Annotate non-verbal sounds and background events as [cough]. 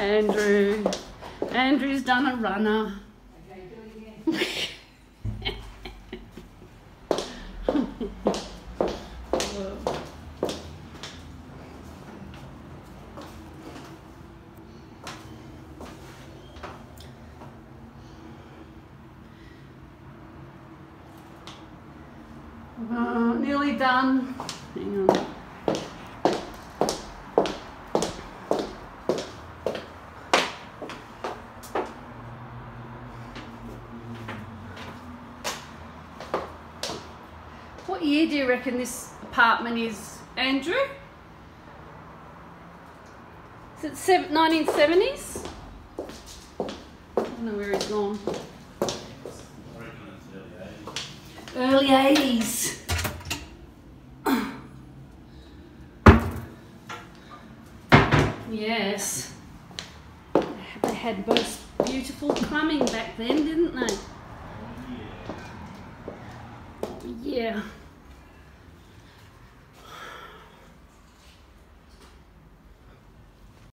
Andrew. Andrew's done a runner. [laughs] Uh, nearly done. Hang on. What year do you reckon this apartment is, Andrew? Is it sev- 1970s? I don't know where he's gone. Early 80s. Early 80s. yes. They had most beautiful plumbing back then, didn't they? Yeah.